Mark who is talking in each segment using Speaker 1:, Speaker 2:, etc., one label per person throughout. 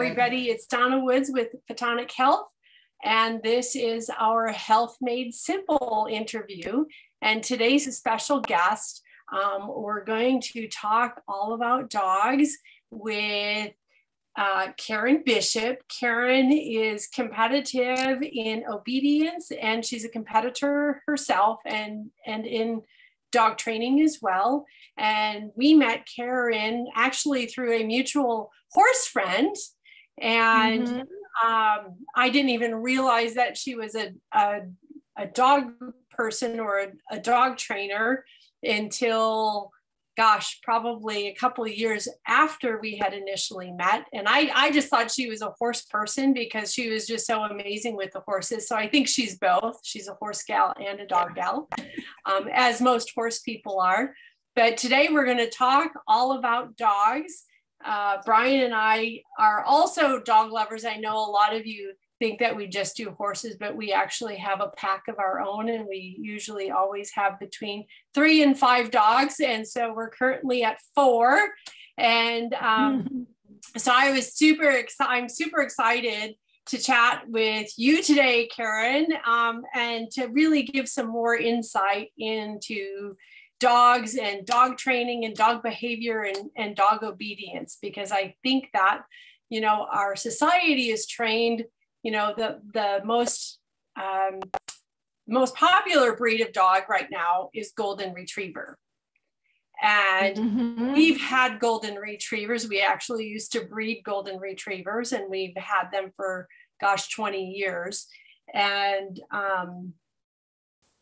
Speaker 1: everybody. It's Donna Woods with Photonic Health, and this is our Health Made Simple interview. And today's special guest. Um, we're going to talk all about dogs with uh, Karen Bishop. Karen is competitive in obedience, and she's a competitor herself, and and in dog training as well. And we met Karen actually through a mutual horse friend. And mm-hmm. um, I didn't even realize that she was a, a, a dog person or a, a, dog trainer until gosh probably a couple of years after we had initially met. And I, I just thought she was a horse person because she was just so amazing with the horses. So i think she's both. She's a horse gal and a dog gal um, as most horse people are. But today we're going to talk all about dogs uh, Brian and I are also dog lovers. I know a lot of you think that we just do horses, but we actually have a pack of our own, and we usually always have between three and five dogs. And so we're currently at four. And um, so I was super excited. I'm super excited to chat with you today, Karen, um, and to really give some more insight into dogs and dog training and dog behavior and, and dog obedience because I think that, you know, our society is trained, you know, the, the most, um, most popular breed of dog right now is golden retriever. And mm-hmm. we've had golden retrievers. We actually used to breed golden retrievers and we've had them for, gosh, 20 years. And um,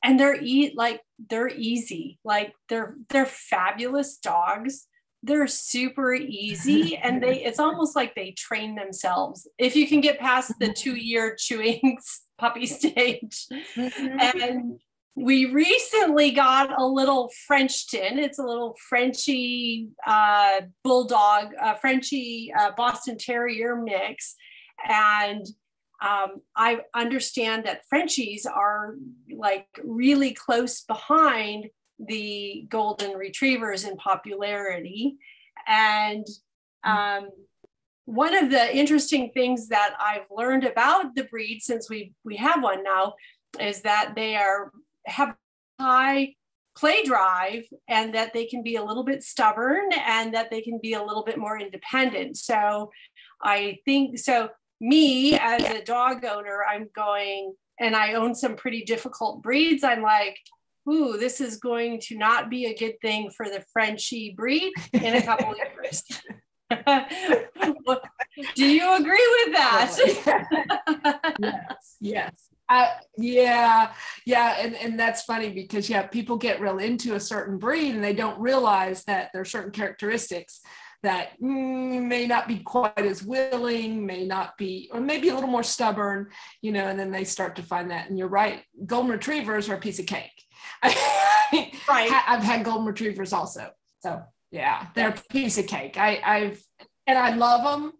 Speaker 1: and they're eat like they're easy like they're they're fabulous dogs they're super easy and they it's almost like they train themselves if you can get past the two year chewing puppy stage mm-hmm. and we recently got a little Frenchton. It's a little Frenchy uh, bulldog, uh, Frenchy uh, Boston Terrier mix. And um, I understand that Frenchies are like really close behind the golden retrievers in popularity. And um, one of the interesting things that I've learned about the breed since we we have one now is that they are have high play drive and that they can be a little bit stubborn and that they can be a little bit more independent. So I think so me as a dog owner, I'm going and I own some pretty difficult breeds. I'm like, ooh, this is going to not be a good thing for the Frenchie breed in a couple of years. Do you agree with
Speaker 2: that? yes, yes. Uh, yeah, yeah, and and that's funny because yeah, people get real into a certain breed and they don't realize that there are certain characteristics that mm, may not be quite as willing, may not be, or maybe a little more stubborn, you know, and then they start to find that. And you're right, golden retrievers are a piece of cake. right. I've had golden retrievers also. So yeah, they're a piece of cake. I, I've, and I love them,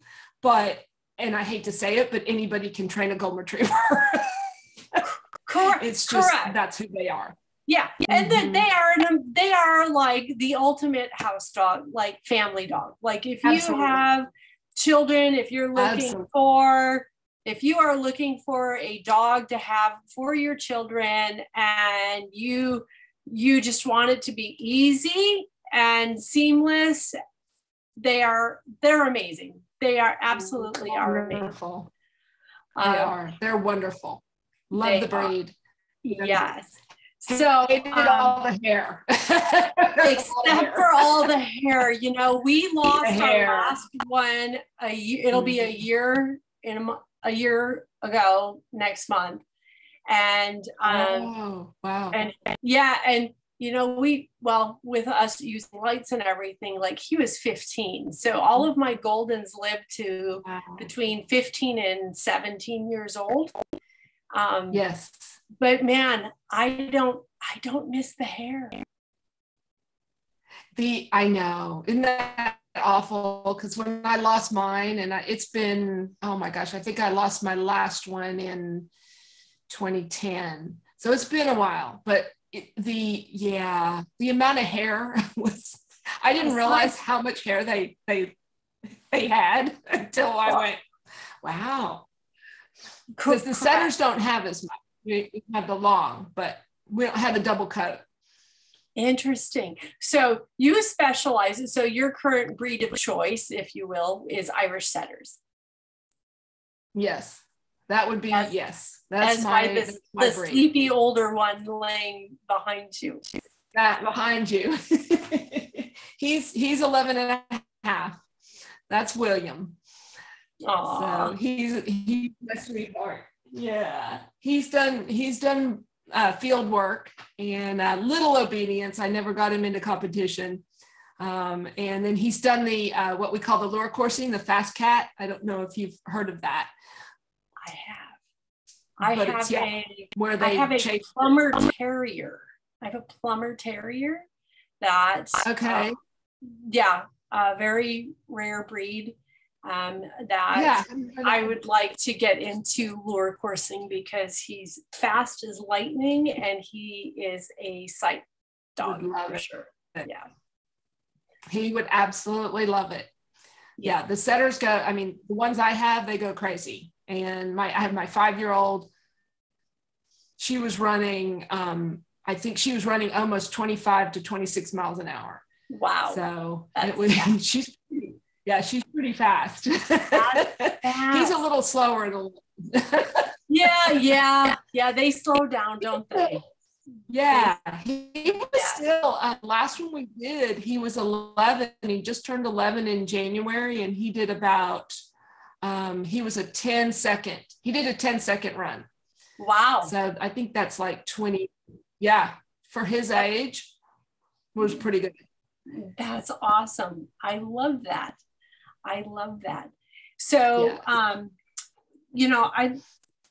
Speaker 2: but, and I hate to say it, but anybody can train a golden retriever.
Speaker 1: Correct.
Speaker 2: It's just, Correct. that's who they are.
Speaker 1: Yeah, and then they are they are like the ultimate house dog, like family dog. Like if you Absolutely. have children, if you're looking Absolutely. for if you are looking for a dog to have for your children and you you just want it to be easy and seamless, they are they're amazing. They are absolutely wonderful.
Speaker 2: are amazing. They um, are. They're wonderful. Love the breed.
Speaker 1: Are. Yes. So it did
Speaker 2: um, all the hair.
Speaker 1: except for all the hair. You know, we lost our last one a year, it'll be a mm-hmm. year in a, a year ago next month. And um oh, wow. And yeah, and you know, we well, with us using lights and everything, like he was 15. So all of my Goldens lived to wow. between 15 and 17 years old.
Speaker 2: Um, yes.
Speaker 1: But man, I don't, I don't miss the hair.
Speaker 2: The I know, isn't that awful? Because when I lost mine, and I, it's been, oh my gosh, I think I lost my last one in 2010. So it's been a while, but it, the yeah, the amount of hair was. I didn't realize how much hair they they they had until I went Wow. Because the setters don't have as much. We have the long, but we don't have the double coat.
Speaker 1: Interesting. So you specialize. So your current breed of choice, if you will, is Irish setters.
Speaker 2: Yes, that would be as, yes. That's my,
Speaker 1: the, my the sleepy older one laying behind you.
Speaker 2: That behind you. he's he's 11 and a half. That's William. Aww. So he's he's my sweetheart. Yeah, he's done he's done uh, field work and uh, little obedience. I never got him into competition. Um, and then he's done the uh, what we call the lure coursing, the fast cat. I don't know if you've heard of that.
Speaker 1: I have. I but have yeah, a where they I have a plummer terrier. I have a Plummer terrier that's
Speaker 2: okay.
Speaker 1: yeah, a very rare breed um, that yeah. I would like to get into lure coursing because he's fast as lightning and he is a sight dog for it. sure. Yeah.
Speaker 2: He would absolutely love it. Yeah, the setters go, I mean, the ones I have, they go crazy. And my I have my five-year-old, she was running, um, I think she was running almost 25 to 26 miles an hour.
Speaker 1: Wow.
Speaker 2: So That's, it was yeah. she's yeah, she's pretty fast. fast. He's a little slower. A
Speaker 1: yeah, yeah, yeah. They slow down, don't they?
Speaker 2: Yeah, he was yeah. still. Uh, last one we did, he was 11. He just turned 11 in January, and he did about. Um, he was a 10 second. He did a 10 second run.
Speaker 1: Wow.
Speaker 2: So I think that's like 20. Yeah, for his age, was pretty good.
Speaker 1: That's awesome. I love that. I love that. So, yeah. um, you know, I,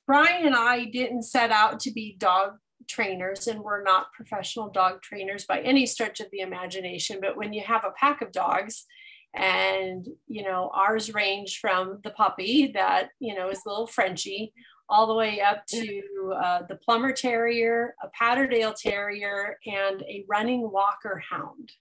Speaker 1: Brian and I didn't set out to be dog trainers and we're not professional dog trainers by any stretch of the imagination. But when you have a pack of dogs, and you know ours range from the puppy that you know is a little Frenchy all the way up to uh, the Plummer Terrier, a Patterdale Terrier, and a running Walker Hound.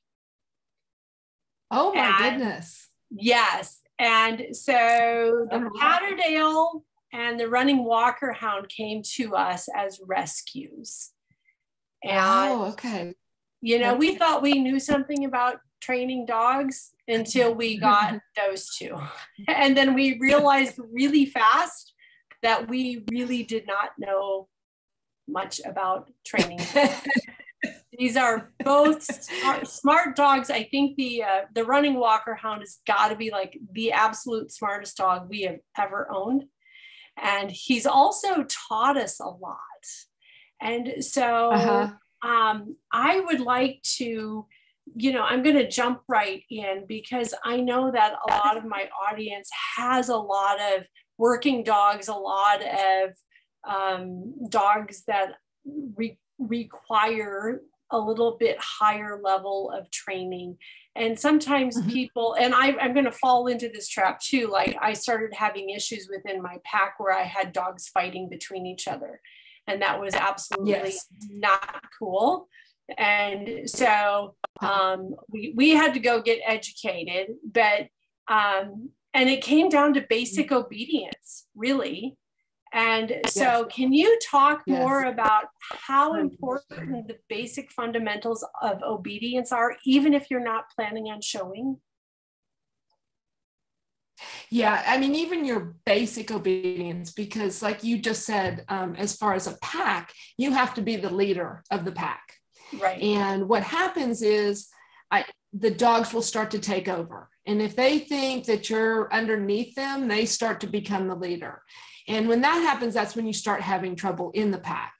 Speaker 2: Oh my and, goodness.
Speaker 1: Yes. And so the uh-huh. Patterdale and the Running Walker Hound came to us as rescues.
Speaker 2: And, oh, okay.
Speaker 1: You know, we thought we knew something about training dogs until we got those two. And then we realized really fast that we really did not know much about training. These are both smart, smart, dogs. I think the uh, the running Walker Hound has got to be like the absolute smartest dog we have ever owned, and he's also taught us a lot. And so, uh-huh. um, I would like to, you know, I'm going to jump right in because I know that a lot of my audience has a lot of working dogs, a lot of um, dogs that re- require a little bit higher level of training. And sometimes mm-hmm. people, and I, I'm going to fall into this trap too. Like I started having issues within my pack where I had dogs fighting between each other. And that was absolutely yes. not cool. And so um, we, we had to go get educated, but, um, and it came down to basic mm-hmm. obedience, really. And so, yes. can you talk yes. more about how important the basic fundamentals of obedience are, even if you're not planning on showing?
Speaker 2: Yeah, I mean, even your basic obedience, because like you just said, um, as far as a pack, you have to be the leader of the pack.
Speaker 1: Right.
Speaker 2: And what happens is I, the dogs will start to take over. And if they think that you're underneath them, they start to become the leader. And when that happens, that's when you start having trouble in the pack.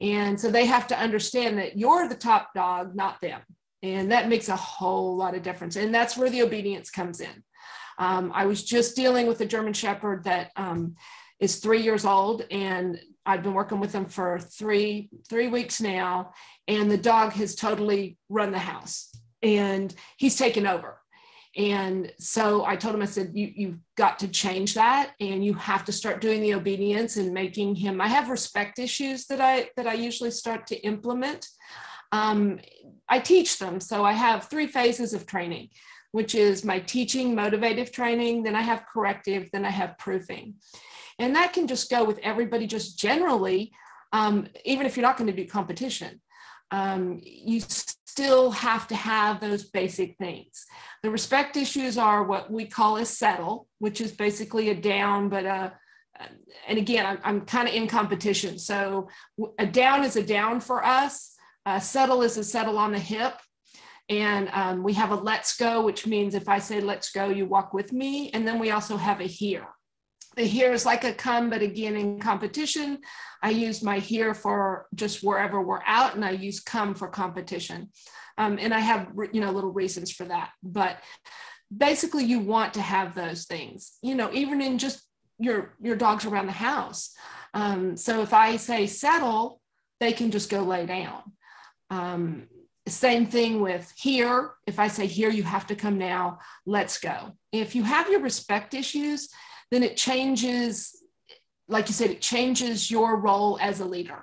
Speaker 2: And so they have to understand that you're the top dog, not them. And that makes a whole lot of difference. And that's where the obedience comes in. Um, I was just dealing with a German Shepherd that um, is three years old, and I've been working with him for three three weeks now. And the dog has totally run the house, and he's taken over. And so I told him, I said, you, you've got to change that and you have to start doing the obedience and making him, I have respect issues that I, that I usually start to implement. Um, I teach them. So I have three phases of training. which is my teaching motivative training. Then I have corrective, then I have proofing. And that can just go with everybody, just generally, um, even if you're not going to do competition. Um, you still have to have those basic things. The respect issues are what we call a settle, which is basically a down, but a and again, I'm, I'm kind of in competition. So a down is a down for us. A settle is a settle on the hip. And um, we have a let's go, which means if I say let's go, you walk with me. And then we also have a here. The here is like a come, but again, in competition, I use my here for just wherever we're out, and I use come for competition. Um, and I have, you know, little reasons for that. But basically, you want to have those things, you know, even in just your your dogs around the house. Um, so if I say settle, they can just go lay down. Um, same thing with here. If I say here, you have to come now, let's go. If you have your respect issues, then it changes, like you said, it changes your role as a leader.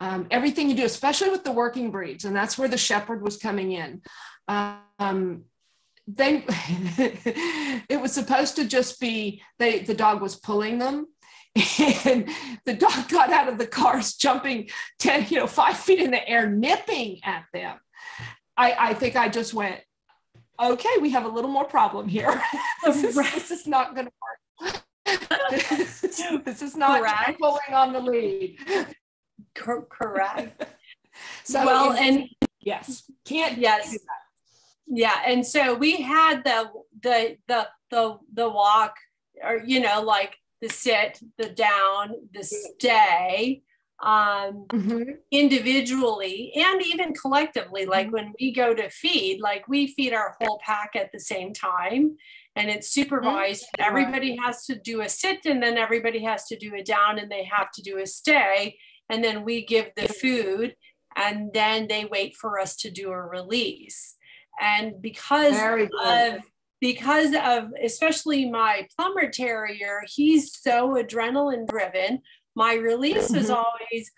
Speaker 2: Um, everything you do, especially with the working breeds, and that's where the shepherd was coming in. Um, they it was supposed to just be they the dog was pulling them and the dog got out of the cars jumping 10 you know five feet in the air nipping at them i i think i just went okay we have a little more problem here this, is, this is not going to work this is not correct. pulling on the lead.
Speaker 1: Correct. So well and
Speaker 2: yes. can't
Speaker 1: yes. yeah and so we had the the the the, the walk or you know like the sit the down the stay um mm-hmm. individually and even collectively. Like mm-hmm. when we go to feed like we feed our whole pack at the same time and it's supervised mm-hmm. everybody has to do a sit and then everybody has to do a down and they have to do a stay and then we give the food and then they wait for us to do a release and because of because of especially my Plummer terrier, he's so adrenaline driven. My release was mm-hmm. always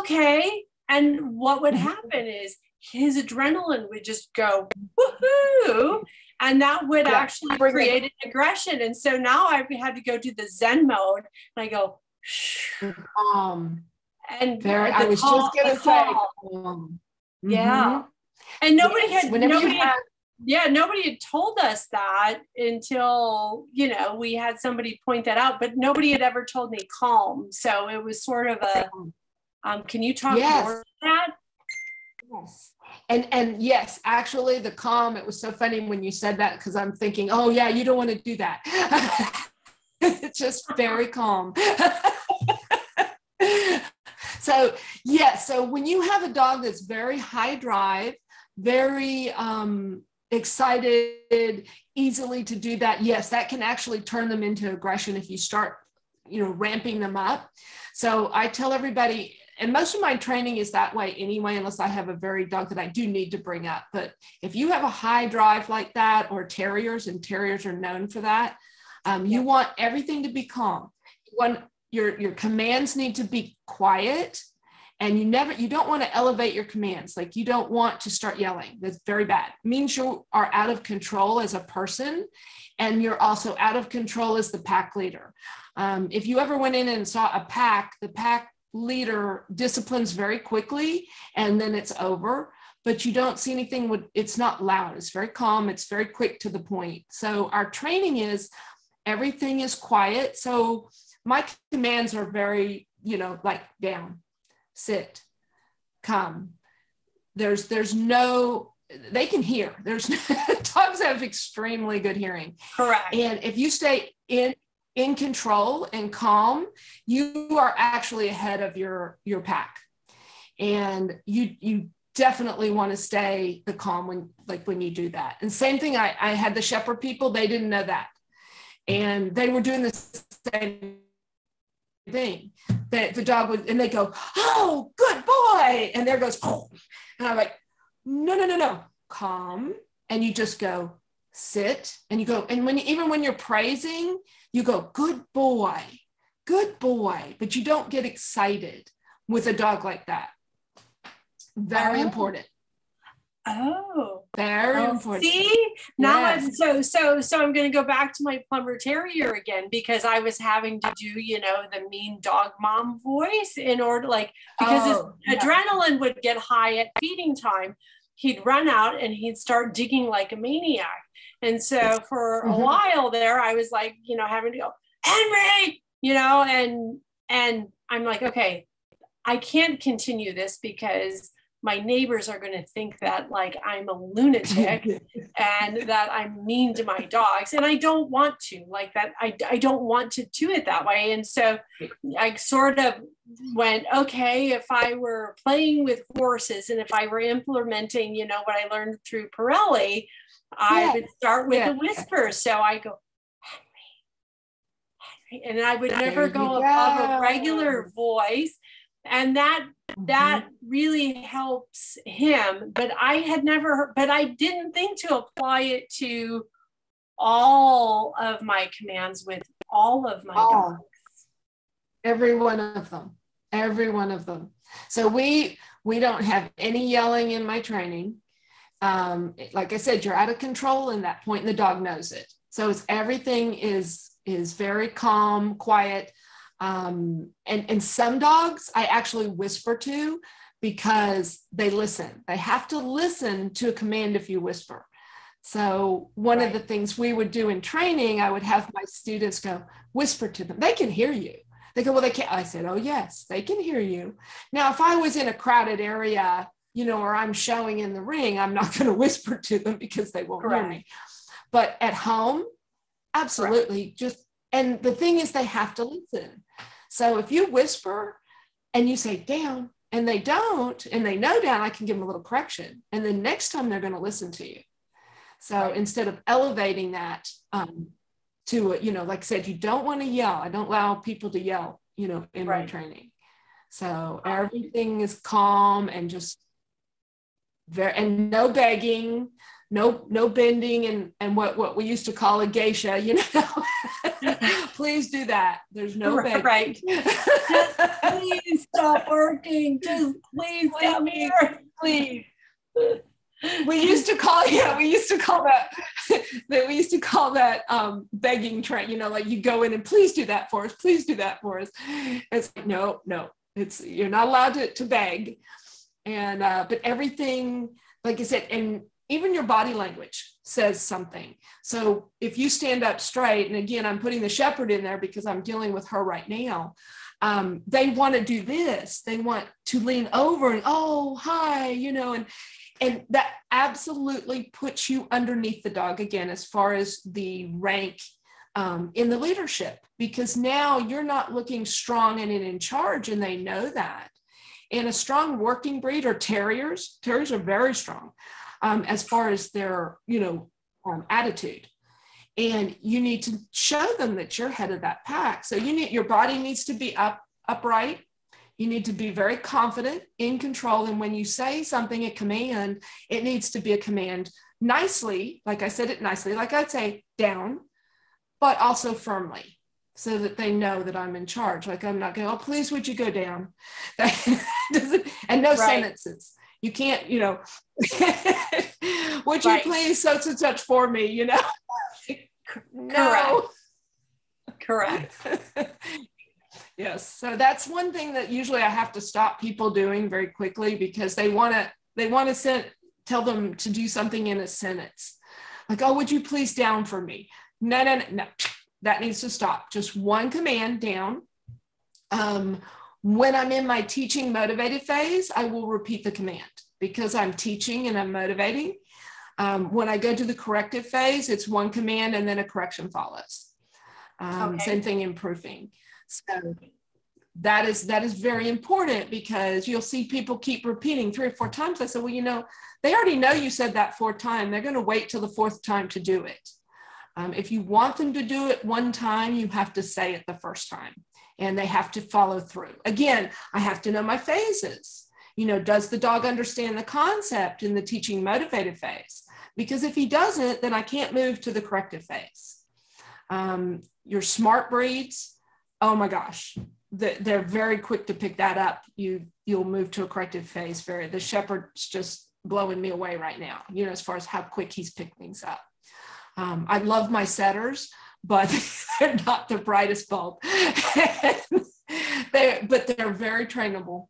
Speaker 1: okay. And what would mm-hmm. happen is his adrenaline would just go woohoo. And that would yeah, actually create an aggression. And so now I've had to go to the Zen mode and I go,
Speaker 2: um, and very, I was call, just gonna say, um,
Speaker 1: yeah. Mm-hmm. And nobody yes, had nobody had, yeah, nobody had told us that until, you know, we had somebody point that out, but nobody had ever told me calm. So it was sort of a um, can you talk yes. more about that?
Speaker 2: Yes. And and yes, actually the calm, it was so funny when you said that because I'm thinking, oh yeah, you don't want to do that. it's just very calm. so yeah, so when you have a dog that's very high drive, very um, excited, easily to do that, yes, that can actually turn them into aggression if you start, you know, ramping them up. So I tell everybody, and most of my training is that way anyway, unless I have a very dog that I do need to bring up. But if you have a high drive like that, or terriers, and terriers are known for that, um, you want everything to be calm. When your your commands need to be quiet and you never you don't want to elevate your commands. Like you don't want to start yelling. That's very bad. It means you are out of control as a person and you're also out of control as the pack leader. Um, if you ever went in and saw a pack the pack leader disciplines very quickly and then it's over but you don't see anything with it's not loud it's very calm it's very quick to the point so our training is everything is quiet so my commands are very you know like down sit, come. There's there's no they can hear. There's dogs have extremely good hearing.
Speaker 1: Correct.
Speaker 2: And if you stay in in control and calm, you are actually ahead of your your pack. And you you definitely want to stay the calm when like when you do that. And same thing, I, I had the shepherd people, they didn't know that. And they were doing the same thing that the dog would, and they go, oh, good boy. And there goes, oh. And I'm like, no, no, no, no, calm. And you just go, sit. And you go, and when even when you're praising, you go, good boy, good boy. But you don't get excited with a dog like that. Very oh. important.
Speaker 1: Oh,
Speaker 2: very
Speaker 1: oh,
Speaker 2: important.
Speaker 1: See, now yes. I'm so so so. I'm going to go back to my Plummer terrier again because I was having to do you know the mean dog mom voice in order like because oh, yeah. adrenaline would get high at feeding time. He'd run out and he'd start digging like a maniac. And so for mm-hmm. a while there, I was like, you know, having to go Henry, you know, and and I'm like, okay, I can't continue this because my neighbors are going to think that like I'm a lunatic and that I'm mean to my dogs. And I don't want to like that. I, I don't want to do it that way. And so I sort of went, okay, if I were playing with horses and if I were implementing, you know, what I learned through Parelli, I yeah. would start with yeah. a whisper. So I go, Henry, Henry. And I would never go above a regular voice and that mm-hmm. that really helps him but i had never but i didn't think to apply it to all of my commands with all of my all. dogs.
Speaker 2: Every one of them. Every one of them. So we we don't have any yelling in my training. Um, like i said you're out of control in that point and the dog knows it. So it's everything is is very calm quiet um, and, and some dogs I actually whisper to because they listen. They have to listen to a command if you whisper. So, one right. of the things we would do in training, I would have my students go, whisper to them. They can hear you. They go, Well, they can't. I said, Oh, yes, they can hear you. Now, if I was in a crowded area, you know, or I'm showing in the ring, I'm not going to whisper to them because they won't Correct. hear me. But at home, absolutely. Correct. Just, and the thing is, they have to listen. So if you whisper and you say down and they don't and they know down, I can give them a little correction. And then next time they're going to listen to you. So right. instead of elevating that um, to, you know, like I said, you don't want to yell. I don't allow people to yell, you know, in right. my training. So everything is calm and just very, and no begging, no, no bending and, and what, what we used to call a geisha, you know, please do that. There's no right.
Speaker 1: right. Just please stop working. Just please, please come here.
Speaker 2: Please. We used to call yeah we used to call that that we used to call that um, begging train you know like you go in and please do that for us please do that for us it's like no no it's you're not allowed to, to beg and uh, but everything like I said and even your body language says something. So if you stand up straight, and again, I'm putting the shepherd in there because I'm dealing with her right now. Um, they want to do this. They want to lean over and oh hi, you know, and and that absolutely puts you underneath the dog again as far as the rank um, in the leadership because now you're not looking strong and in charge, and they know that. And a strong working breed or terriers, terriers are very strong um, as far as their, you know, um, attitude. And you need to show them that you're head of that pack. So you need your body needs to be up upright. You need to be very confident, in control. And when you say something, a command, it needs to be a command nicely, like I said it nicely, like I'd say down, but also firmly so that they know that I'm in charge. Like I'm not going, oh, please, would you go down? and no right. sentences you can't, you know, would you please such and such for me, you know?
Speaker 1: no. Correct.
Speaker 2: yes. So that's one thing that usually I have to stop people doing very quickly because they want to they want to send tell them to do something in a sentence. Like, oh, would you please down for me? No, no, no, no. That needs to stop. Just one command down. Um, when I'm in my teaching motivated phase, I will repeat the command because I'm teaching and I'm motivating. Um, when I go to the corrective phase, it's one command and then a correction follows. Um, okay. Same thing in proofing. So that is that is very important because you'll see people keep repeating three or four times. I said, well, you know, they already know you said that fourth time. They're going to wait till the fourth time to do it. Um, if you want them to do it one time, you have to say it the first time and they have to follow through. Again, I have to know my phases. You know, does the dog understand the concept in the teaching motivated phase? Because if he doesn't, then I can't move to the corrective phase. Um, your smart breeds, oh my gosh, they're very quick to pick that up. You you'll move to a corrective phase. Very the shepherds just blowing me away right now, you know, as far as how quick he's picked things up. Um, I love my setters, but they're not the brightest bulb. they but they're very trainable,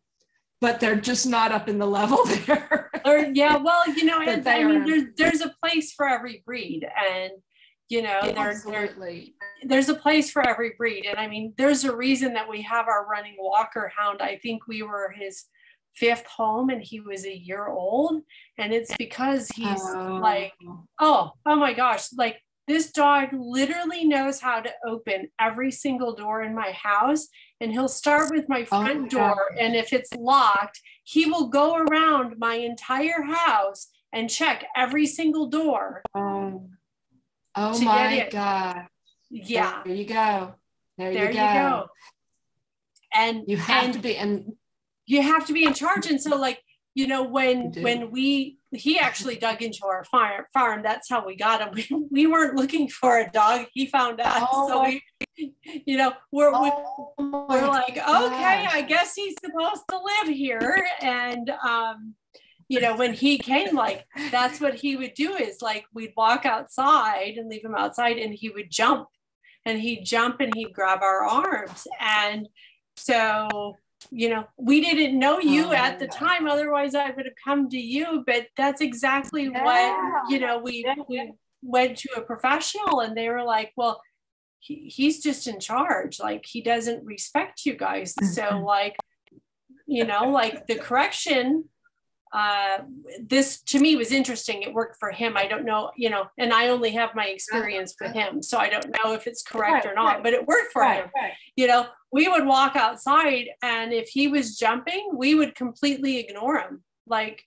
Speaker 2: but they're just not up in the level there.
Speaker 1: or yeah, well, you know, and, I mean, there's there's a place for every breed, and you know, there's there's a place for every breed, and I mean, there's a reason that we have our running Walker Hound. I think we were his fifth home and he was a year old and it's because he's oh. like oh oh my gosh like this dog literally knows how to open every single door in my house and he'll start with my oh front oh door and if it's locked he will go around my entire house and check every single door
Speaker 2: oh, oh my god
Speaker 1: yeah
Speaker 2: there you go. There, there you, go.
Speaker 1: you, go. and
Speaker 2: you have
Speaker 1: and,
Speaker 2: to be and
Speaker 1: you have to be in charge. And so like you know when when we he actually dug into our farm farm. That's how we got him. We, we weren't looking for a dog. He found us. Oh. so we you know we're oh we're like okay i guess he's supposed to live here. And um you know when he came like that's what he would do is like we'd walk outside and leave him outside and he would jump. And he'd jump and he'd grab our arms. And so you know, we didn't know you oh, at the time. Otherwise, I would have come to you. But that's exactly yeah. what, you know, we, we went to a professional and they were like, well, he, he's just in charge. Like, he doesn't respect you guys. So, mm-hmm. like, you know, like the correction uh, this to me was interesting. It worked for him. I don't know, you know, and I only have my experience with him, so I don't know if it's correct right, or not. Right. But it worked for right, him. You know, we would walk outside, and if he was jumping, we would completely ignore him, like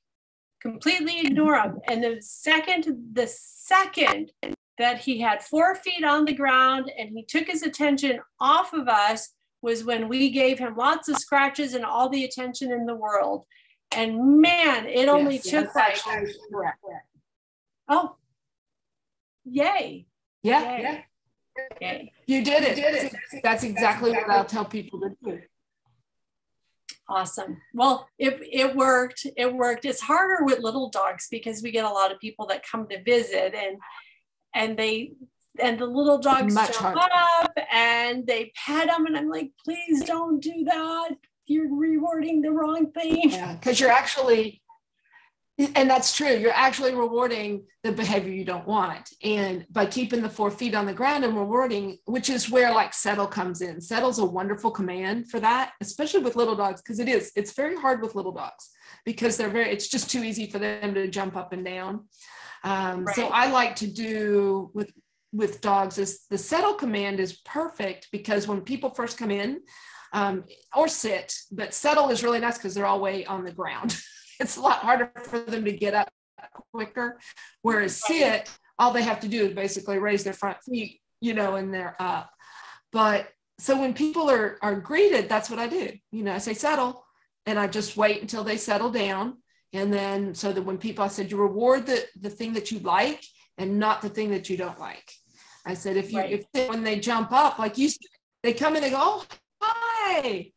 Speaker 1: completely ignore him. And the second, the second that he had four feet on the ground and he took his attention off of us was when we gave him lots of scratches and all the attention in the world and man, it only yes, took like correct. oh, yay!
Speaker 2: Yeah, yay. yeah. Yay. You did it. You did it. That's exactly what I'll tell people to do.
Speaker 1: Awesome. Well, it, it worked. It worked. It's harder with little dogs because we get a lot of people that come to visit and and they and the little dogs Much jump harder. up and they pet them and I'm like, please don't do that you're rewarding the wrong thing.
Speaker 2: Because yeah, you're actually, and that's true, you're actually rewarding the behavior you don't want. And by keeping the four feet on the ground and rewarding, which is where like settle comes in. Settle's a wonderful command for that, especially with little dogs, because it is, it's very hard with little dogs because they're very, it's just too easy for them to jump up and down. Um, right. So I like to do with with dogs is the settle command is perfect because when people first come in, um, or sit, but settle is really nice because they're all way on the ground. it's a lot harder for them to get up quicker. Whereas sit, all they have to do is basically raise their front feet, you know, and they're up. But so when people are are greeted, that's what I do. You know, I say settle, and I just wait until they settle down. And then so that when people I said you reward the the thing that you like and not the thing that you don't like. I said if you right. if when they jump up, like you they come in and they go, oh, hi.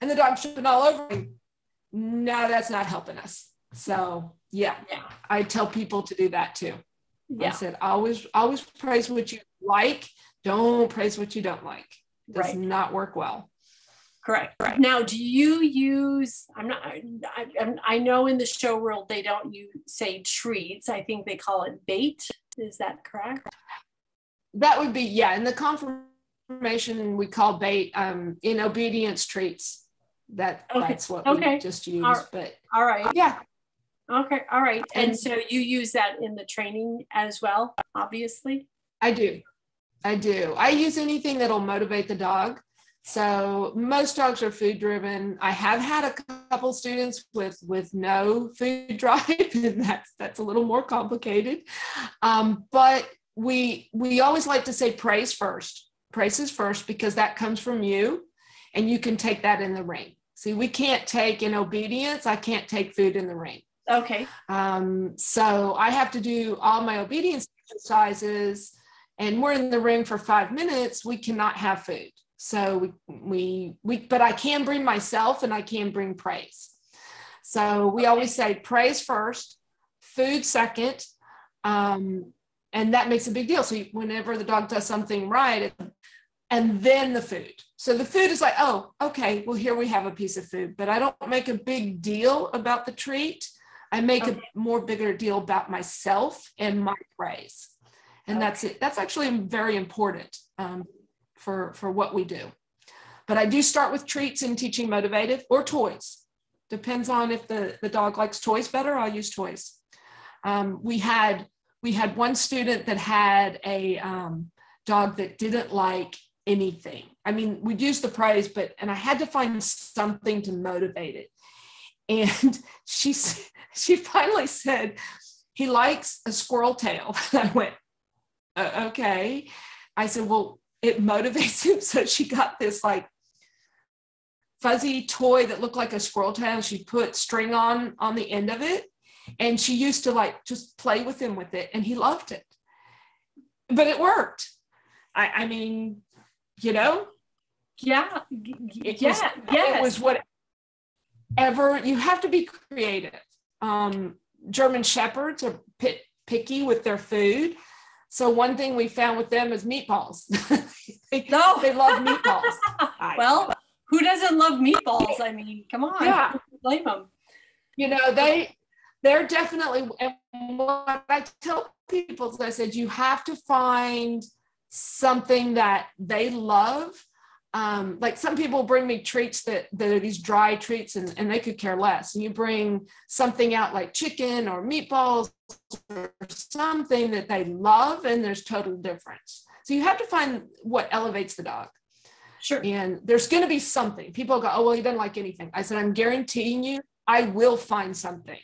Speaker 2: And the dog's jumping all over me. No, that's not helping us. So yeah, yeah. I tell people to do that too. Yeah. I said, always, always praise what you like. Don't praise what you don't like. It does right. not work well.
Speaker 1: Correct. Correct. Now, do you use? I'm not. I, I, know in the show world they don't use say treats. I think they call it bait. Is that correct?
Speaker 2: That would be yeah. In the conformation information we call bait um, in obedience treats. That okay. that's what okay. we just use. All, but
Speaker 1: all right.
Speaker 2: Yeah.
Speaker 1: Okay. All right. And, and so you use that in the training as well, obviously.
Speaker 2: I do. I do. I use anything that'll motivate the dog. So most dogs are food driven. I have had a couple students with with no food drive, and that's that's a little more complicated. Um, but we we always like to say praise first prices first because that comes from you and you can take that in the ring. See, we can't take in obedience, I can't take food in the ring.
Speaker 1: Okay.
Speaker 2: Um, so I have to do all my obedience exercises and we're in the ring for five minutes, we cannot have food. So we, we, we, but I can bring myself and I can bring praise. So we always say praise first, food second. Um, and that makes a big deal. So whenever the dog does something right, and then the food. So the food is like, oh, okay, well, here we have a piece of food, but I don't make a big deal about the treat. I make okay. a more bigger deal about myself and my praise. And okay. that's it. That's actually very important um, for, for what we do. But I do start with treats in teaching motivative or toys. Depends on if the, the dog likes toys better, I'll use toys. Um, we had we had one student that had a um, dog that didn't like anything. I mean, we'd use the praise, but and I had to find something to motivate it. And she she finally said he likes a squirrel tail. I went, uh, okay. I said, well, it motivates him. So she got this like fuzzy toy that looked like a squirrel tail. She put string on on the end of it, and she used to like just play with him with it, and he loved it. But it worked. I, I mean, you know.
Speaker 1: Yeah.
Speaker 2: It yeah. Was, yes. It was whatever. You have to be creative. Um, German shepherds are pit, picky with their food. So one thing we found with them is meatballs. they, no. they love meatballs.
Speaker 1: well, who doesn't love meatballs? I mean, come on. Yeah. Blame them.
Speaker 2: You know, they they're definitely and what I tell people is I said you have to find something that they love. Um, like some people bring me treats that, that are these dry treats and, and they could care less. And you bring something out like chicken or meatballs or something that they love, and there's total difference. So you have to find what elevates the dog.
Speaker 1: Sure.
Speaker 2: And there's going to be something. People go, oh, well, he doesn't like anything. I said, I'm guaranteeing you, I will find something.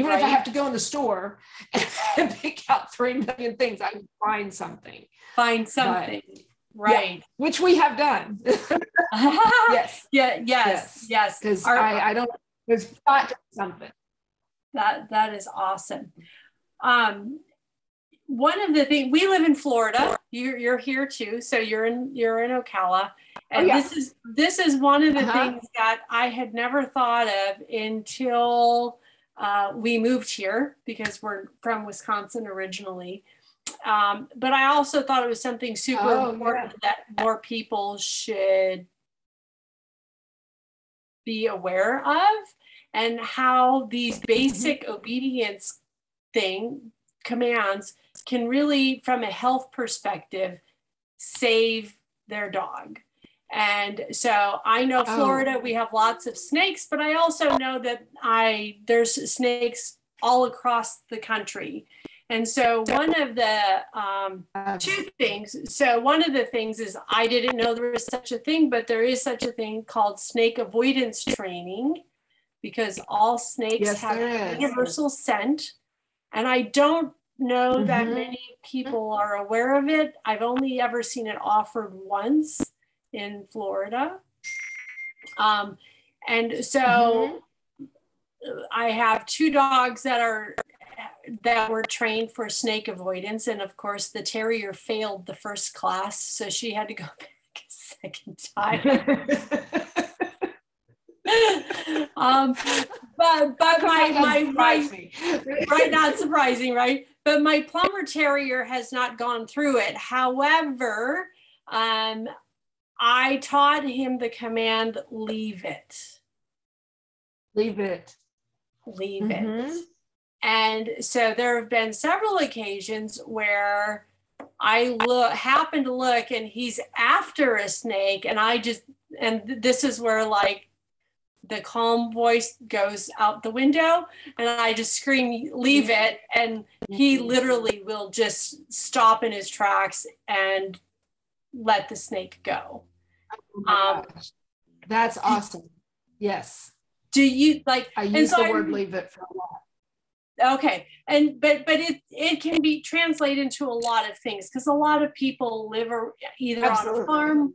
Speaker 2: Even right. if I have to go in the store and pick out three million things, I find something.
Speaker 1: Find something. But, right. Yeah,
Speaker 2: which we have done.
Speaker 1: yes. Yeah. Yes. Yes.
Speaker 2: Because I, I don't, there's got something.
Speaker 1: That, that is awesome. Um, one of the things we live in Florida. You're, you're here too, so you're in you're in Ocala, and oh, yeah. this is this is one of the uh-huh. things that I had never thought of until uh, we moved here because we're from Wisconsin originally. Um, but I also thought it was something super oh, important yeah. that more people should be aware of and how these mm-hmm. basic obedience thing commands can really from a health perspective save their dog and so I know oh. Florida, oh. we have lots of snakes, but I also know that I there's snakes all across the country. And so one of the um, two things, so one of the things is I didn't know there was such a thing, but there is such a thing called snake avoidance training because all snakes yes, have universal scent. And I don't know mm-hmm. that many people are aware of it. I've only ever seen it offered once in Florida. Um, and so mm-hmm. I have two dogs that are that were trained for snake avoidance, and of course the terrier failed the first class, so she had to go back a second time. um, but but my my, my right not surprising right but my Plummer terrier has not gone through it however um, I taught him the command leave it.
Speaker 2: Leave it.
Speaker 1: Leave mm-hmm. it. And so there have been several occasions where I look happen to look and he's after a snake and I just and this is where like the calm voice goes out the window and I just scream leave it and he mm-hmm. literally will just stop in his tracks and let the snake go.
Speaker 2: Oh um, That's awesome. Yes.
Speaker 1: Do you like?
Speaker 2: I use so the word I, leave it for a lot.
Speaker 1: Okay, and but but it it can be translated into a lot of things because a lot of people live or, either Absolutely. on a farm,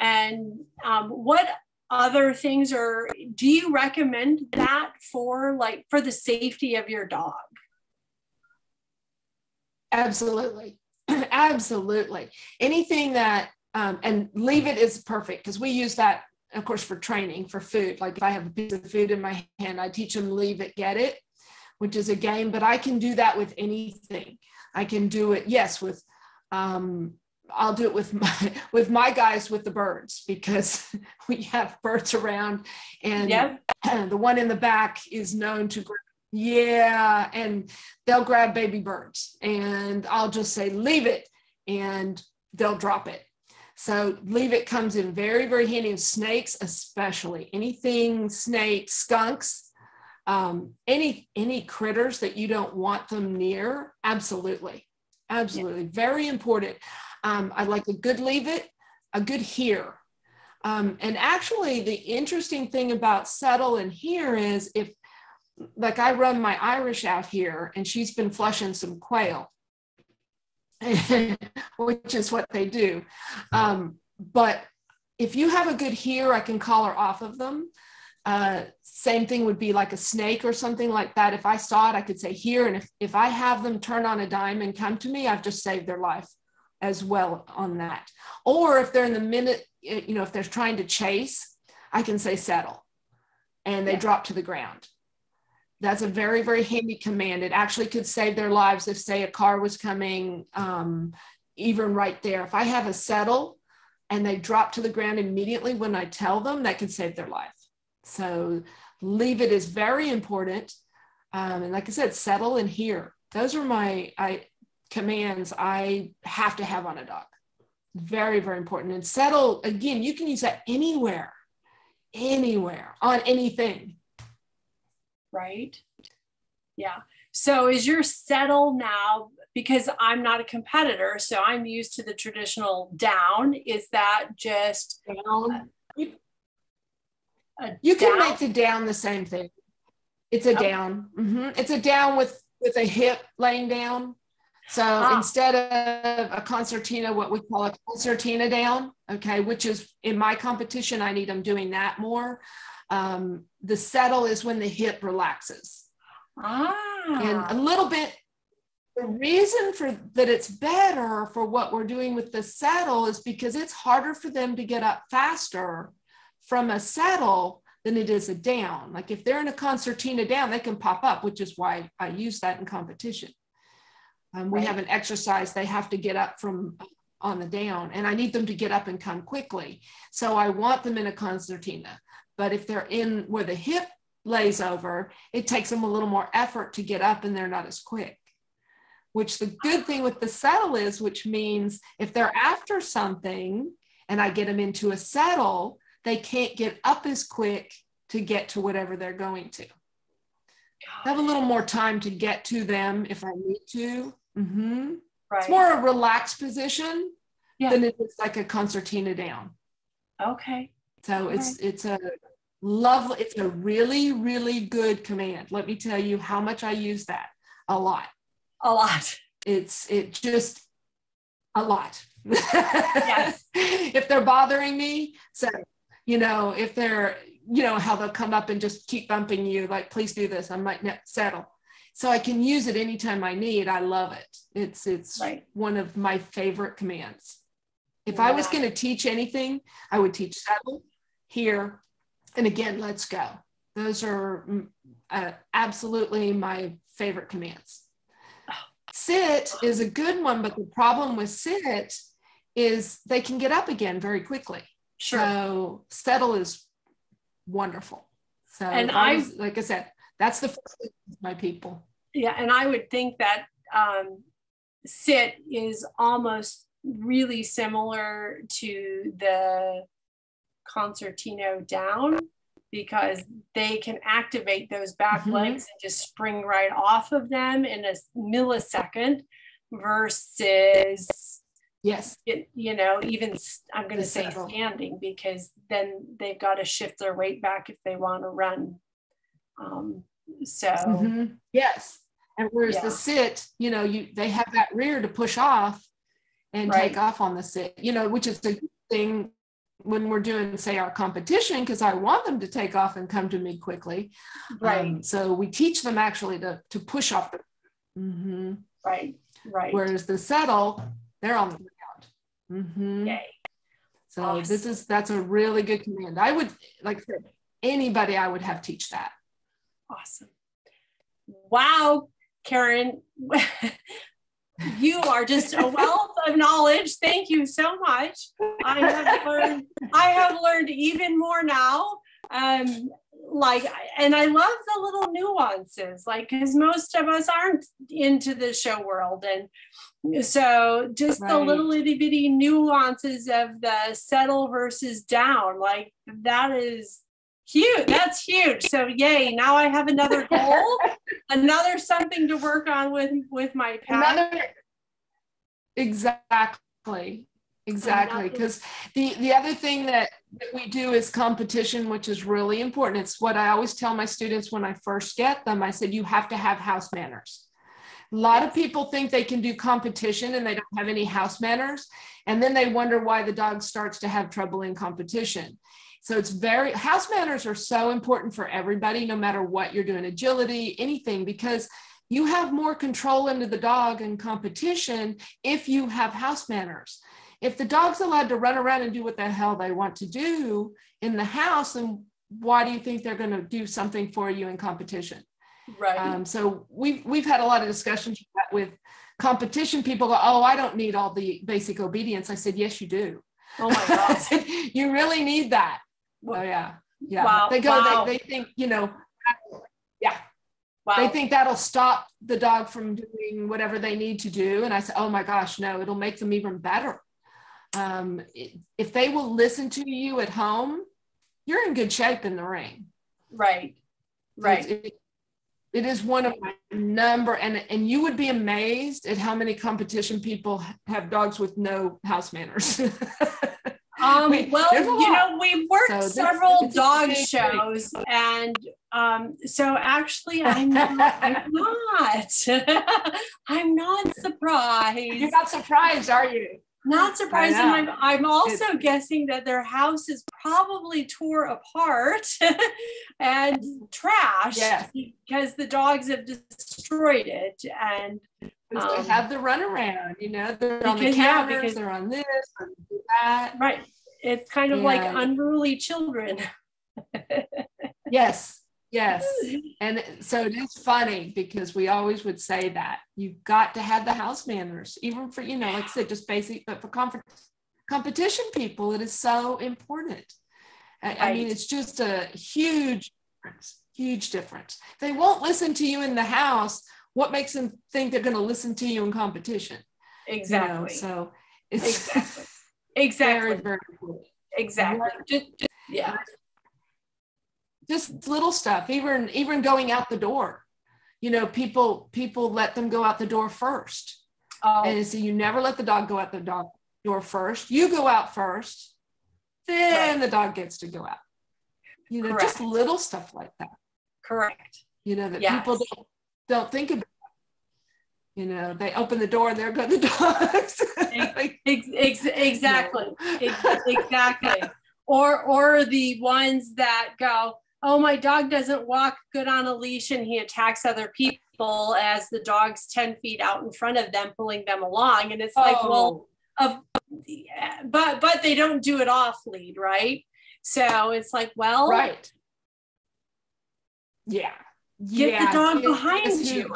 Speaker 1: and um, what other things are? Do you recommend that for like for the safety of your dog?
Speaker 2: Absolutely, absolutely. Anything that um, and leave it is perfect because we use that, of course, for training for food. Like if I have a piece of food in my hand, I teach them leave it, get it. which is a game, but I can do that with anything. I can do it, yes, with um, I'll do it with my with my guys with the birds because we have birds around and
Speaker 1: Yep.
Speaker 2: the one in the back is known to grab yeah and they'll grab baby birds and I'll just say leave it and they'll drop it so leave it comes in very very handy and snakes especially anything snakes skunks um, any any critters that you don't want them near absolutely absolutely very important um, I like a good leave it, a good here. Um, and actually, the interesting thing about settle and here is if, like, I run my Irish out here and she's been flushing some quail, which is what they do. Um, but if you have a good here, I can call her off of them. Uh, same thing would be like a snake or something like that. If I saw it, I could say here. And if, if I have them turn on a dime and come to me, I've just saved their life as well on that. Or if they're in the minute, you know, if they're trying to chase, I can say settle and they
Speaker 1: Yeah.
Speaker 2: drop to the ground. That's a very, very handy command. It actually could save their lives if, say, a car was coming, um, even right there. If I have a settle and they drop to the ground immediately when I tell them, that can save their life. So leave it is very important. Um, and like I said, settle and here. Those are my I commands I have to have on a dog. Very, very important. And settle, again, you can use that anywhere, anywhere, on anything.
Speaker 1: Right? Yeah. So is your settle now because I'm not a competitor, so I'm used to the traditional down. Is that just
Speaker 2: Down. You, you can
Speaker 1: down?
Speaker 2: make the down the same thing. It's a
Speaker 1: Okay.
Speaker 2: down. Mhm. It's a down with with a hip laying down. So
Speaker 1: Ah.
Speaker 2: instead of a concertina, what we call a concertina down, okay, which is in my competition, I need them doing that more. Um, the settle is when the hip relaxes. and
Speaker 1: ah,
Speaker 2: a little bit the reason for that it's better for what we're doing with the settle is because it's harder for them to get up faster from a settle than it is a down. Like if they're in a concertina down they can pop up which is why i use that in competition. Um, we
Speaker 1: Right.
Speaker 2: have an exercise they have to get up from on the down and i need them to get up and come quickly. So i want them in a concertina but if they're in where the hip lays over, it takes them a little more effort to get up and they're not as quick. Which the good thing with the settle is, which means if they're after something and I get them into a settle, they can't get up as quick to get to whatever they're going to. I have a little more time to get to them if I need to. Mm-hmm.
Speaker 1: right.
Speaker 2: It's more a relaxed position
Speaker 1: Yeah.
Speaker 2: than it is like a concertina down.
Speaker 1: okay.
Speaker 2: So it's it's a lovely, it's a really, really good command. Let me tell you how much I use that. A lot.
Speaker 1: A lot.
Speaker 2: It's it just a lot.
Speaker 1: Yes.
Speaker 2: if they're bothering me, so you know, if they're, you know, how they'll come up and just keep bumping you, like, please do this. I might not settle. So I can use it anytime I need. I love it. It's it's
Speaker 1: Right.
Speaker 2: one of my favorite commands. If I was going to teach anything, I would teach settle, here, and again, let's go. Those are mm, uh, absolutely my favorite commands. Sit is a good one, but the problem with sit is they can get up again very quickly.
Speaker 1: Sure.
Speaker 2: So settle is wonderful. So
Speaker 1: And
Speaker 2: I was- like I said, that's the first thing with my people.
Speaker 1: yeah, and I would think that um, sit is almost really similar to the concertina down because they can activate those back
Speaker 2: Mhm.
Speaker 1: legs and just spring right off of them in a millisecond versus
Speaker 2: Yes.
Speaker 1: it, you know even i'm going to say standing because then they've got to shift their weight back if they want to run um, so
Speaker 2: Mhm. Yes. And whereas
Speaker 1: Yeah.
Speaker 2: the sit, you know, you they have that rear to push off and
Speaker 1: Right.
Speaker 2: take off on the sit, you know, which is a good thing when we're doing, say, our competition, because I want them to take off and come to me quickly.
Speaker 1: right
Speaker 2: Um, so we teach them actually to to push off the Mhm.
Speaker 1: right right
Speaker 2: whereas the settle, they're on the ground. mm-hmm.
Speaker 1: yay
Speaker 2: So this is that's a really good command. I would like I said, anybody I would have teach that.
Speaker 1: awesome wow, Karen, you are just a wealth of knowledge. Thank you so much. I have learned, I have learned even more now. Um, like, and I love the little nuances, like, because most of us aren't into the show world. And so just right. the little itty bitty nuances of the settle versus down, like, that is huge. That's huge. So yay! Now I have another goal, another something to work on with with my pet. Another,
Speaker 2: exactly, exactly. Because the the other thing that, that we do is competition, which is really important. It's what I always tell my students when I first get them. I said you have to have house manners. A lot of people think they can do competition and they don't have any house manners. And then they wonder why the dog starts to have trouble in competition. So it's very, house manners are so important for everybody, no matter what you're doing, agility, anything, because you have more control into the dog in competition if you have house manners. If the dog's allowed to run around and do what the hell they want to do in the house, then why do you think they're going to do something for you in competition?
Speaker 1: Right.
Speaker 2: Um, so we've we've had a lot of discussions with competition. People go, "Oh, I don't need all the basic obedience." I said, "Yes, you do."
Speaker 1: Oh my god!
Speaker 2: you really need that. Oh yeah, yeah. Wow. They go. Wow. They, they think you know. Yeah. Wow. They think that'll stop the dog from doing whatever they need to do, and I say, oh my gosh, no! It'll make them even better. Um, if they will listen to you at home, you're in good shape in the ring.
Speaker 1: Right. Right.
Speaker 2: It, it, it is one of my number and and you would be amazed at how many competition people have dogs with no house manners
Speaker 1: Um, well, you know, we've worked so several dog shows, and um, so actually, I'm not. I'm not. I'm not surprised.
Speaker 2: You're not surprised, are you?
Speaker 1: Not surprised, and I'm, I'm also it's, guessing that their house is probably tore apart and trashed yes. because the dogs have destroyed it. And
Speaker 2: um, they have the runaround, you know, they're on the counters, yeah, because, they're on this, or that.
Speaker 1: Right. It's kind of like unruly children.
Speaker 2: yes, yes. And so it is funny because we always would say that you've got to have the house manners, even for, you know, like I said, just basic, but for competition people, it is so important. Right. I mean, it's just a huge difference, huge difference. They won't listen to you in the house. What makes them think they're going to listen to you in competition?
Speaker 1: Exactly. You know,
Speaker 2: so it's
Speaker 1: exactly. Exactly.
Speaker 2: Very, very.
Speaker 1: Exactly. Just, just, yeah.
Speaker 2: Just little stuff, even even going out the door. You know, people people let them go out the door first. Oh. And so you never let the dog go out the dog door first. You go out first, then right. the dog gets to go out. You know, Correct. just little stuff like that.
Speaker 1: Correct.
Speaker 2: You know, that yes. people don't, don't think about you know they open the door and there go the dogs.
Speaker 1: Ex- ex- exactly exactly. Or or the ones that go oh my dog doesn't walk good on a leash and he attacks other people as the dog's 10 feet out in front of them pulling them along. And it's like well oh. of but but they don't do it off lead right? So it's like well
Speaker 2: right. Yeah.
Speaker 1: get yeah. the dog behind you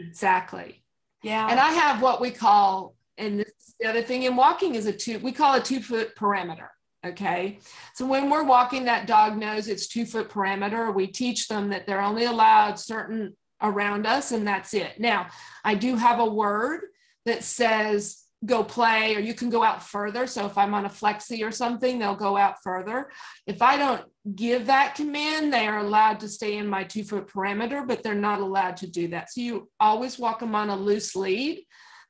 Speaker 2: Exactly.
Speaker 1: Yeah.
Speaker 2: And I have what we call, and this the other thing in walking is a two, we call a two foot parameter. Okay. So when we're walking, that dog knows it's two foot parameter. We teach them that they're only allowed certain around us, and that's it. Now, I do have a word that says go play or you can go out further. So if I'm on a flexi or something, they'll go out further. If I don't give that command, they are allowed to stay in my two foot parameter, but they're not allowed to do that. So you always walk them on a loose lead.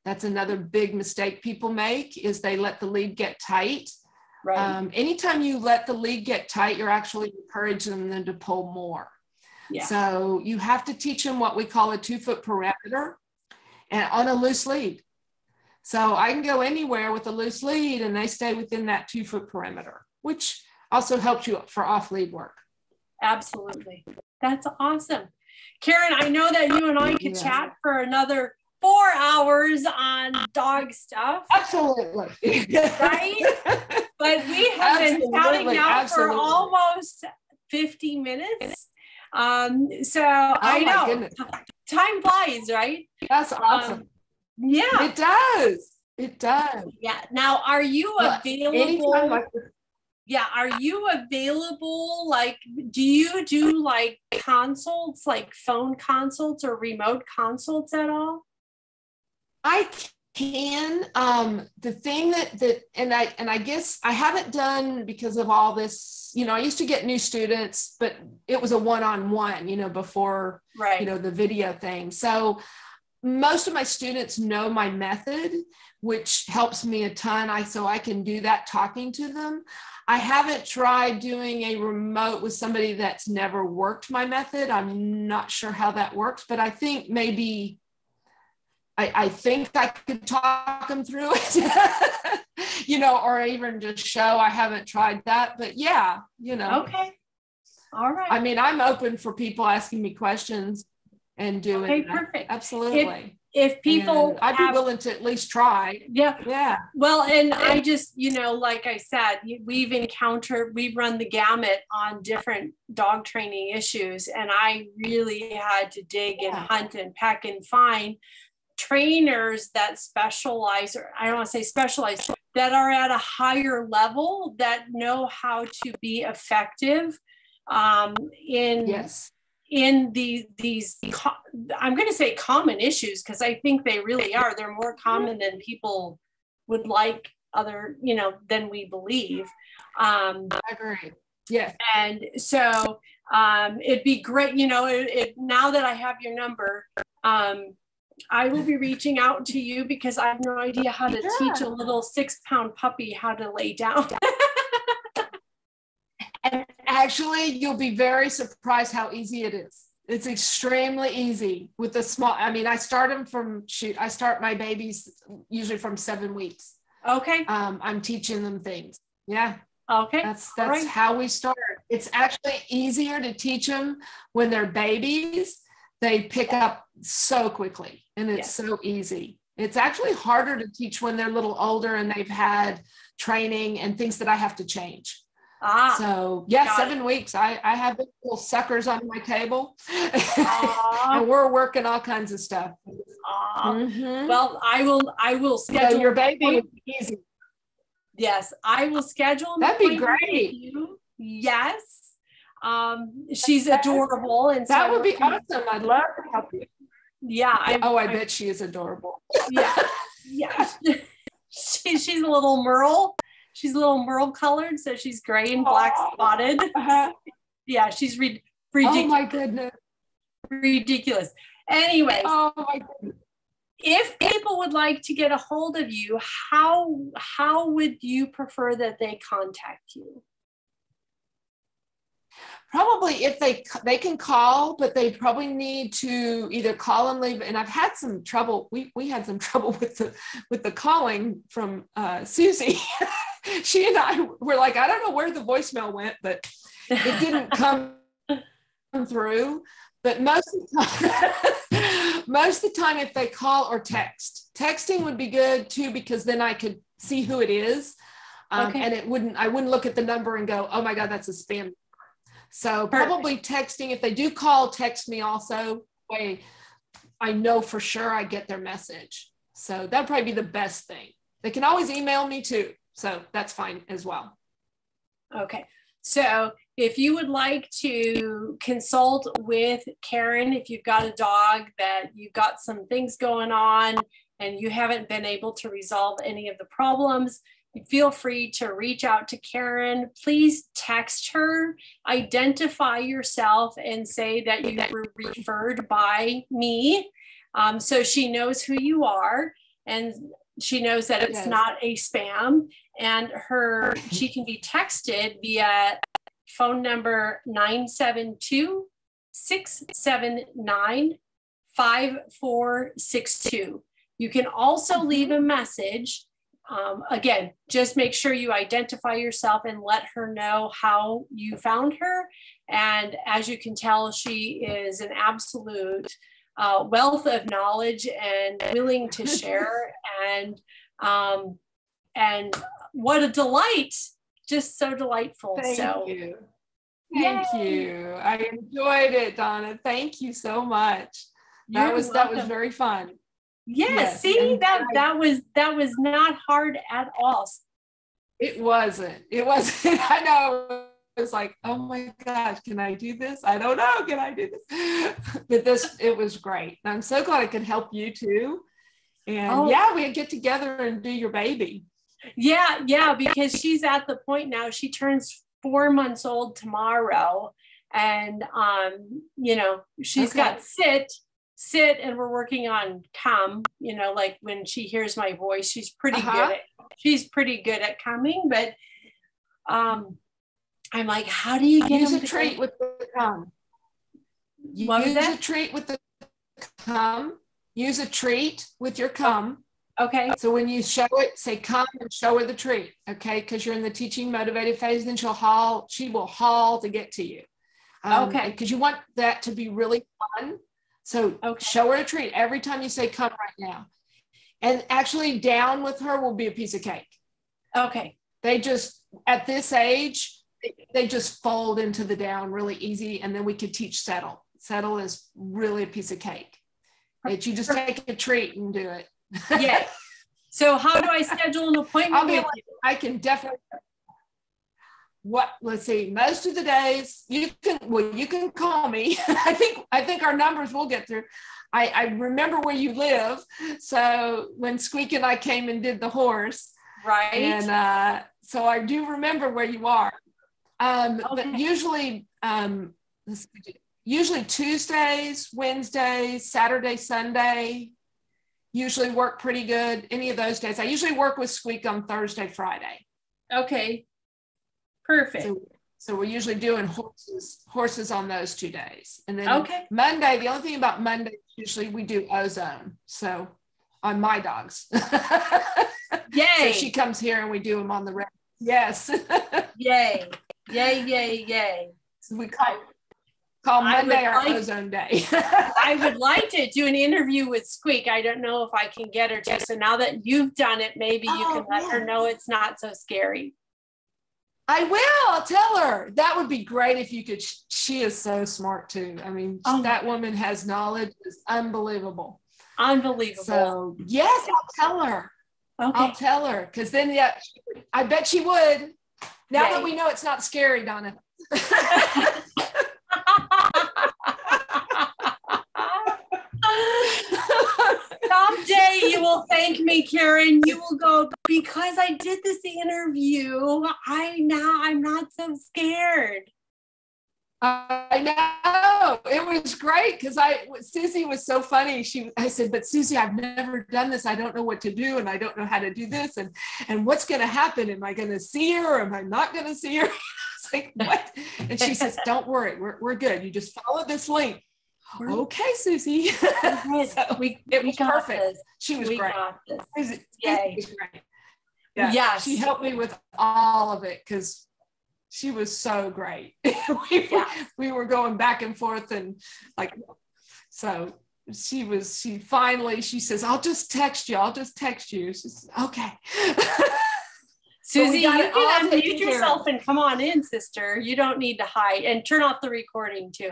Speaker 2: That's another big mistake people make is they let the lead get tight. Right. Um, anytime you let the lead get tight, you're actually encouraging them to pull more. Yeah. So you have to teach them what we call a two foot parameter and on a loose lead. So I can go anywhere with a loose lead and they stay within that two foot perimeter, which also helps you for off lead work.
Speaker 1: Absolutely. That's awesome. Karen, I know that you and I could yeah. chat for another four hours on dog stuff.
Speaker 2: Absolutely.
Speaker 1: right? But we have Absolutely. been chatting now Absolutely. for almost 50 minutes. Um, so oh I know goodness. time flies, right?
Speaker 2: That's um, awesome. Um,
Speaker 1: yeah,
Speaker 2: it does. It does.
Speaker 1: Yeah. Now, are you available? yeah are you available like do you do like consults like phone consults or remote consults at all
Speaker 2: i can um the thing that that and i and i guess i haven't done because of all this you know i used to get new students but it was a one-on-one you know before
Speaker 1: right
Speaker 2: you know the video thing so most of my students know my method which helps me a ton i so i can do that talking to them I haven't tried doing a remote with somebody that's never worked my method. I'm not sure how that works, but I think maybe I, I think I could talk them through it, you know, or even just show I haven't tried that. But yeah, you know.
Speaker 1: Okay. All right.
Speaker 2: I mean, I'm open for people asking me questions and doing
Speaker 1: okay, perfect.
Speaker 2: Absolutely
Speaker 1: if people
Speaker 2: and I'd have, be willing to at least try.
Speaker 1: Yeah.
Speaker 2: Yeah.
Speaker 1: Well, and I just, you know, like I said, we've encountered, we've run the gamut on different dog training issues. And I really had to dig yeah. and hunt and peck and find trainers that specialize, or I don't want to say specialize, that are at a higher level that know how to be effective um, in
Speaker 2: yes
Speaker 1: in the, these i'm going to say common issues because i think they really are. They're more common than people would like other you know than we believe. Um
Speaker 2: i agree. Yes.
Speaker 1: and so um it'd be great you know it, it now that i have your number um I will be reaching out to you because I have no idea how to yeah. teach a little six pound puppy how to lay down.
Speaker 2: And actually, you'll be very surprised how easy it is. It's extremely easy with the small. I mean, I start them from shoot. I start my babies usually from seven weeks.
Speaker 1: Okay.
Speaker 2: Um, I'm teaching them things. Yeah.
Speaker 1: Okay.
Speaker 2: That's that's right. how we start. It's actually easier to teach them when they're babies. They pick up so quickly, and it's yes. so easy. It's actually harder to teach when they're a little older and they've had training and things that I have to change.
Speaker 1: Ah,
Speaker 2: so yeah, seven it. weeks. I, I have little suckers on my table and we're working all kinds of stuff.
Speaker 1: Mm-hmm. Well, I will, I will schedule
Speaker 2: so your baby easy.
Speaker 1: Yes, I will schedule.
Speaker 2: That'd be great.
Speaker 1: Yes. Um, she's adorable. And
Speaker 2: that so would be awesome. I'd love to help you.
Speaker 1: Yeah.
Speaker 2: I, oh, I, I bet she is adorable.
Speaker 1: Yeah. Yeah. she, she's a little Merle she's a little merle colored, so she's gray and black spotted. Uh-huh. yeah, she's re- ridiculous.
Speaker 2: Oh my goodness.
Speaker 1: Ridiculous. Anyway.
Speaker 2: Oh my goodness.
Speaker 1: If people would like to get a hold of you, how how would you prefer that they contact you?
Speaker 2: probably if they they can call but they probably need to either call and leave and i've had some trouble we, we had some trouble with the with the calling from uh, susie she and I were like, I don't know where the voicemail went, but it didn't come through. But most of the time, most of the time, if they call or text, texting would be good too because then I could see who it is, um, okay. and it wouldn't. I wouldn't look at the number and go, "Oh my God, that's a spam." So Perfect. probably texting. If they do call, text me also. Way I know for sure I get their message. So that'd probably be the best thing. They can always email me too. So that's fine as well.
Speaker 1: Okay. So if you would like to consult with Karen, if you've got a dog that you've got some things going on and you haven't been able to resolve any of the problems, feel free to reach out to Karen. Please text her, identify yourself, and say that you were referred by me um, so she knows who you are and she knows that it's yes. not a spam and her she can be texted via phone number 972 679 5462 you can also mm-hmm. leave a message um, again just make sure you identify yourself and let her know how you found her and as you can tell she is an absolute uh, wealth of knowledge and willing to share and um, and what a delight just so delightful
Speaker 2: Thank
Speaker 1: so
Speaker 2: you. Thank Yay. you. I enjoyed it, Donna. Thank you so much. That You're was welcome. that was very fun.
Speaker 1: Yes, yes. see that that was that was not hard at all.
Speaker 2: It wasn't. It wasn't. I know. It was like, oh my gosh, can I do this? I don't know. Can I do this? But this, it was great. I'm so glad I could help you too. And oh. yeah, we get together and do your baby.
Speaker 1: Yeah, yeah, because she's at the point now. She turns four months old tomorrow, and um, you know, she's okay. got sit sit and we're working on come you know like when she hears my voice she's pretty uh-huh. good at, she's pretty good at coming but um i'm like how do you get
Speaker 2: use a treat with the come you use a treat with the come use a treat with your come
Speaker 1: okay.
Speaker 2: So when you show it say come and show her the treat okay? Because you're in the teaching motivated phase then she'll haul she will haul to get to you.
Speaker 1: Um, okay.
Speaker 2: because you want that to be really fun. So okay. show her a treat every time you say come right now. And actually down with her will be a piece of cake.
Speaker 1: Okay.
Speaker 2: They just at this age, they just fold into the down really easy. And then we could teach settle. Settle is really a piece of cake. That you just take a treat and do it.
Speaker 1: yeah. So how do I schedule an appointment?
Speaker 2: I'll be like, I can definitely what let's see most of the days you can well you can call me i think i think our numbers will get through I, I remember where you live so when squeak and i came and did the horse
Speaker 1: right
Speaker 2: and uh, so i do remember where you are um, okay. but usually um, usually tuesdays wednesdays saturday sunday usually work pretty good any of those days i usually work with squeak on thursday friday
Speaker 1: okay Perfect.
Speaker 2: So, so we're usually doing horses horses on those two days. And then
Speaker 1: okay.
Speaker 2: Monday, the only thing about Monday, usually we do ozone. So on my dogs.
Speaker 1: Yay.
Speaker 2: so she comes here and we do them on the rest. Yes.
Speaker 1: yay. Yay, yay, yay.
Speaker 2: So we call, oh, call Monday our like, ozone day.
Speaker 1: I would like to do an interview with Squeak. I don't know if I can get her to. So now that you've done it, maybe you oh, can let yeah. her know it's not so scary.
Speaker 2: I will. Tell her. That would be great if you could. She is so smart too. I mean, oh. that woman has knowledge. is unbelievable.
Speaker 1: Unbelievable.
Speaker 2: So yes, I'll tell her. Okay. I'll tell her because then, yeah, I bet she would. Now Yay. that we know it's not scary, Donna.
Speaker 1: Someday you will thank me, Karen. You will go because I did this interview. I now I'm not so scared.
Speaker 2: I know it was great because I Susie was so funny. She I said, but Susie, I've never done this. I don't know what to do, and I don't know how to do this, and and what's going to happen? Am I going to see her? Or am I not going to see her? It's like what? And she says, don't worry, we're we're good. You just follow this link okay, Susie. so we, it was perfect. This. She was we great. Was, Yay. Was great. Yeah.
Speaker 1: Yes.
Speaker 2: She helped me with all of it because she was so great. we, yes. we were going back and forth and like, so she was, she finally, she says, I'll just text you. I'll just text you. She says, okay.
Speaker 1: Susie, you can unmute yourself and come on in, sister. You don't need to hide and turn off the recording too.